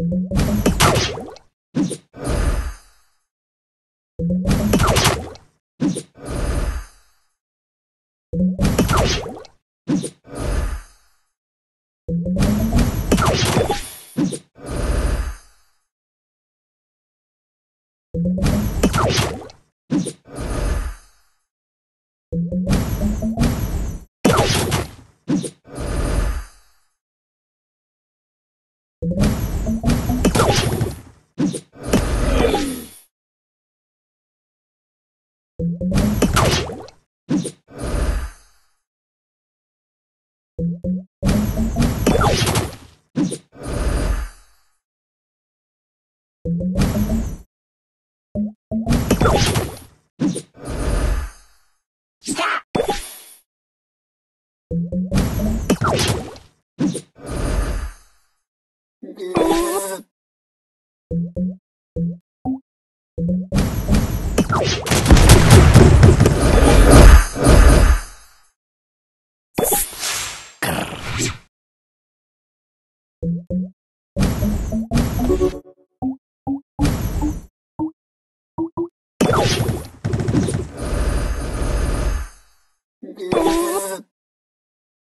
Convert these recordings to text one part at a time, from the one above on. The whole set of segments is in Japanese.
you you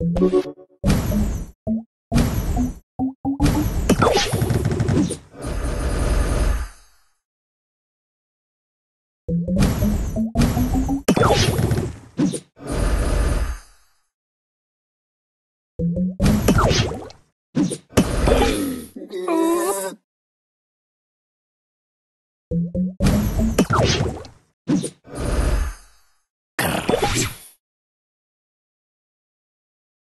you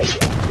you